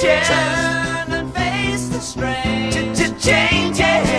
Turn and face the strain. Change.